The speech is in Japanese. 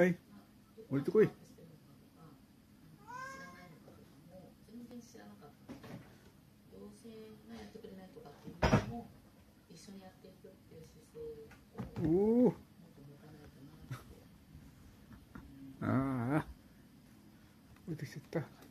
はい。降りてこい。おおああ降りてきちゃった。